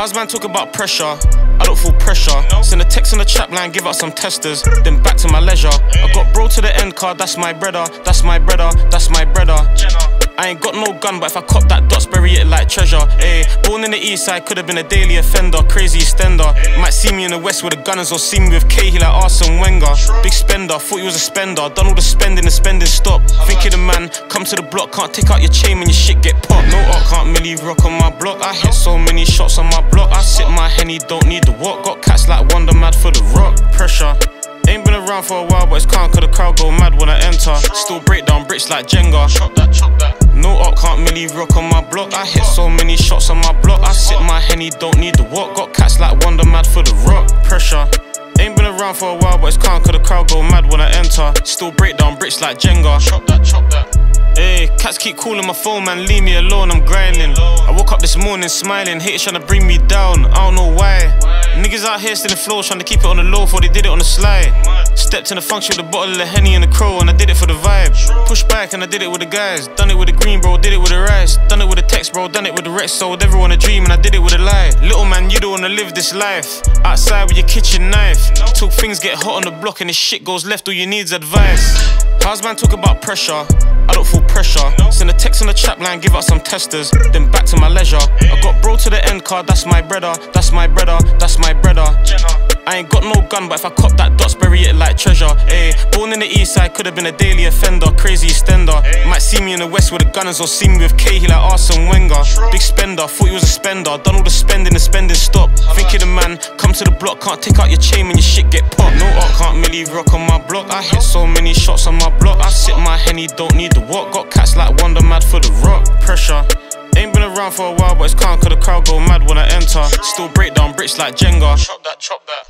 How's man talk about pressure? I don't feel pressure. Send a text on the chat line, give out some testers, then back to my leisure. I got bro to the end card, that's my brother, that's my brother, that's my brother. I ain't got no gun, but if I cop that dots, bury it like treasure. Ayy, born in the east side, could've been a daily offender, crazy extender. Might see me in the west with the gunners, or see me with Cahill like Arsene Wenger. Big spender, thought he was a spender. Done all the spending, the spending stop. Think of the man, come to the block, can't take out your chain when your shit get popped. No art, can't really rock on my block. I hit so many shots on my block. I sit my henny, don't need the walk. Got cats like Wonder Mad for the rock. Pressure. Ain't been around for a while, but it's calm cause the crowd go mad when I enter. Still break down bricks like Jenga. Chop that, chop that. No art can't really rock on my block. I hit so many shots on my block. I sit my henny, don't need the walk. Got cats like Wonder Mad for the rock. Pressure. Ain't been around for a while, but it's calm cause the crowd go mad when I enter. Still break down bricks like Jenga. Chop that, chop that. Hey, cats keep calling my phone, man. Leave me alone, I'm grinding. I woke up this morning smiling, haters trying to bring me down. I don't know why. Niggas out here still in flow, trying to keep it on the low, before they did it on the slide. Stepped in the function with a bottle of Henny and a crow, and I did it for the vibe. Push back, and I did it with the guys. Done it with the green, bro, did it with the rice. Done it with the text, bro, done it with the Rex. Sold everyone a dream, and I did it with a lie. Little man, you don't wanna live this life. Outside with your kitchen knife. Till things get hot on the block, and this shit goes left, all you need's advice. How's man talk about pressure? I don't feel pressure. Send a text on the chat line, give out some testers, then back to my leisure. I got bro to the end card, that's my brother, that's my brother, that's my brother. I ain't got no gun, but if I cop that dots, bury it like treasure. Ayy, born in the east side, could've been a daily offender, crazy extender. Eh. Might see me in the west with the gunners, or see me with Cahill like Arsene Wenger. Big spender, thought he was a spender. Done all the spending, the spending stop. Think of the man, come to the block, can't take out your chain when your shit get popped. No art, can't really rock on my block. I hit so many shots on my block. I sit my henny, don't need the walk. Got cats like Wonder Mad for the rock. Pressure. Ain't been around for a while, but it's calm cause the crowd go mad when I enter. Still break down bricks like Jenga. Chop that, chop that.